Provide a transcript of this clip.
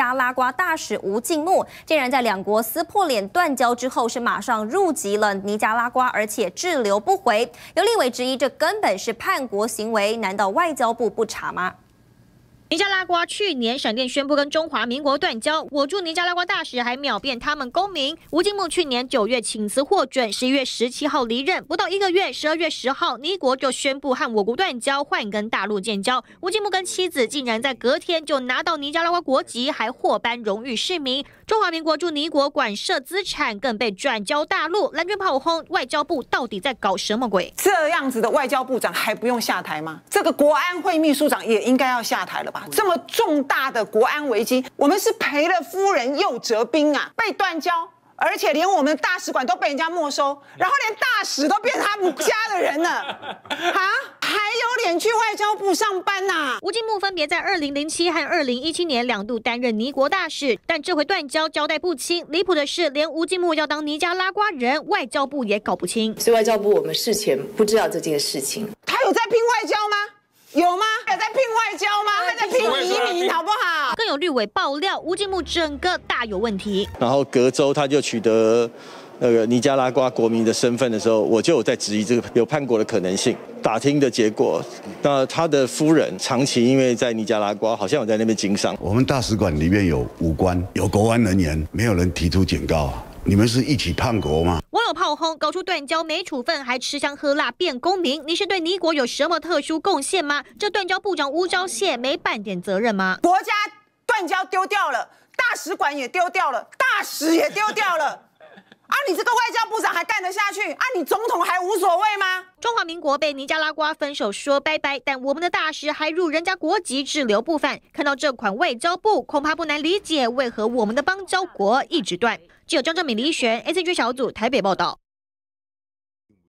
尼加拉瓜大使吴敬木，竟然在两国撕破脸断交之后，是马上入籍了尼加拉瓜，而且滞留不回。有立委质疑，这根本是叛国行为，难道外交部不查吗？尼加拉瓜去年闪电宣布跟中华民国断交，我驻尼加拉瓜大使还秒变他们公民。吴金木去年九月请辞获准，十一月十七号离任，不到一个月，十二月十号，尼国就宣布和我国断交，换跟大陆建交。吴金木跟妻子竟然在隔天就拿到尼加拉瓜国籍，还获颁荣誉市民。中华民国驻尼国馆涉资产，更被转交大陆。蓝军炮轰外交部到底在搞什么鬼？这样子的外交部长还不用下台吗？这个国安会秘书长也应该要下台了吧？这么重大的国安危机，我们是赔了夫人又折兵啊！被断交，而且连我们大使馆都被人家没收，然后连大使都变他们家的人了，啊？还有脸去外交部上班呐？吴金木分别在二零零七和二零一七年两度担任尼国大使，但这回断交交代不清。离谱的是，连吴金木要当尼加拉瓜人，外交部也搞不清。所以外交部我们事前不知道这件事情。他有在拼外交吗？有吗？有在拼外交吗？他在拼移民，好不好？更有绿委爆料，吴金木整个大有问题。然后隔周他就取得那个尼加拉瓜国民的身份的时候，我就有在质疑这个有叛国的可能性。打听的结果，那他的夫人长期因为在尼加拉瓜，好像有在那边经商。我们大使馆里面有武官，有国安人员，没有人提出警告啊。你们是一起叛国吗？网友炮轰，搞出断交没处分，还吃香喝辣变公民，你是对尼国有什么特殊贡献吗？这断交部长吴钊燮没半点责任吗？国家断交丢掉了，大使馆也丢掉了，大使也丢掉了。啊，你这个外交部长还干得下去？啊，你总统还无所谓吗？中华民国被尼加拉瓜分手说拜拜，但我们的大使还入人家国籍滞留不返。看到这款外交部，恐怕不难理解为何我们的邦交国一直断。记者张正敏、李选 A C G 小组台北报道。